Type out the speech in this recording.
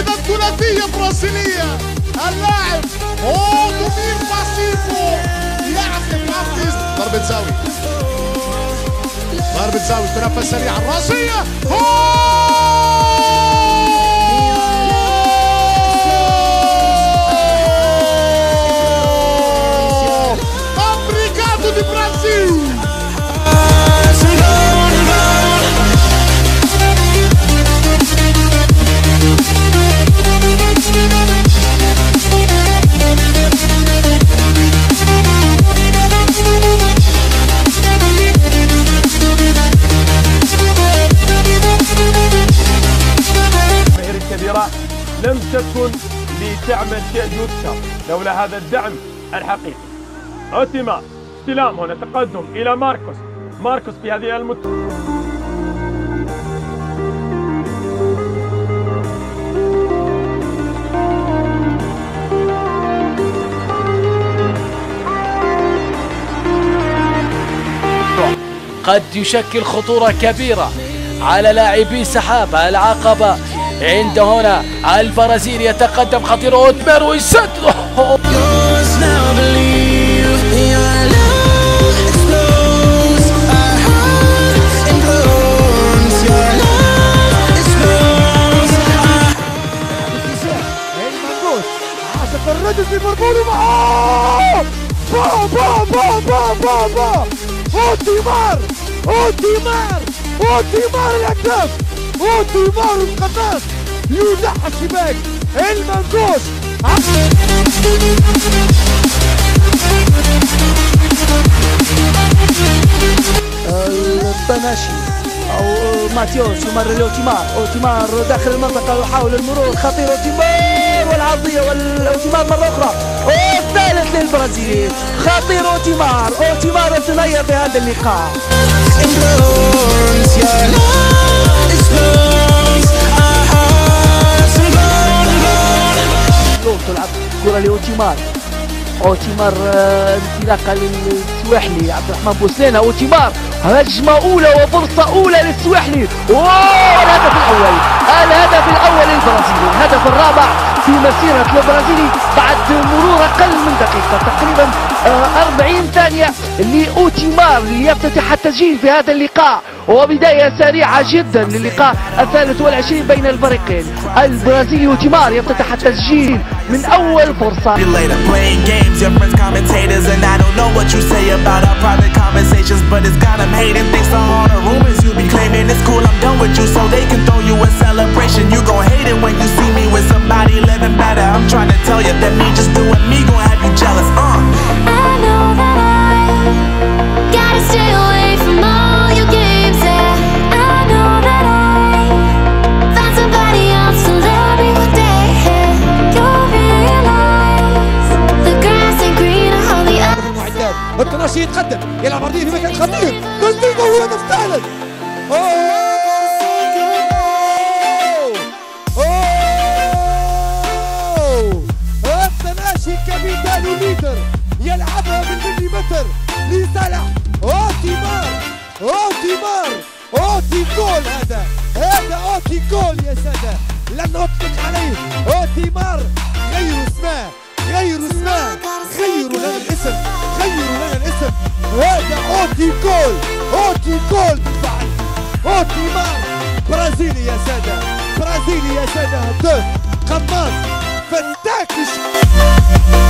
تقريبا الثلاثية برازيلية اللاعب أودمير باسيفو يعطي بارتيست ضربة زاوية. ضربة زاوية تنافس سريعة الراسية تكن لتعمل شيء يذكر لولا هذا الدعم الحقيقي. اوتيما استلام هنا تقدم إلى ماركوس. ماركوس في هذه المت... قد يشكل خطورة كبيرة على لاعبي سحاب العقبة. عند هنا البرازيل يتقدم خطير اوتمر ويسدد الريدز ليفربول ومعاه با با ديمار با با با اوتيمار اوتيمار اوتيمار الاكتاف اوتيمار القناص يودع الشباك. المنقوش. الطناشي أو ماتيوس يمر لاوتيمار أوتيمار داخل المنطقة يحاول المرور. خطير أوتيمار والعرضية والأوتيمار مرة أخرى. والثالث للبرازيل. خطير أوتيمار. أوتيمار يتنير بهذا اللقاء. لأوتيمار. أوتيمار آه، انطلاقه للسواحلي عبد الرحمن بوسلينا. أوتيمار هجمة أولى وفرصة أولى للسواحلي. الهدف الأول. الهدف الأول للبرازيل. الهدف الرابع في مسيرة البرازيلي بعد مرور أقل من دقيقة تقريبا آه، 40 ثانية لأوتيمار ليفتتح التسجيل في هذا اللقاء. وبداية سريعة جدا للقاء الثالث والعشرين بين الفريقين. البرازيلي أوتيمار يفتتح التسجيل من أول فرصة. You gon' hate it when you see me with somebody living better. I'm trying to tell you that me just doing me gon' have you jealous. Uh. I know that I gotta stay away from all your games. Yeah, I know that I found somebody else to love me one day. You'll realize the grass ain't greener on the other المعدات التناشي يتقدم يلعب التناشي كابيتانو ليدر يلعبها بالمليمتر لصالح أوتيمار. أوتيمار. اوتي جول هذا. هذا اوتي جول يا سادة. لن أطلق عليه. أوتيمار. غيروا اسمه. غيروا اسمه. غيروا لنا الاسم. غيروا لنا الاسم. هذا اوتي جول اوتي جول ضعيف اوتي مار برازيلي يا سادة. برازيلي يا سادة. هداف. قماص pathetic.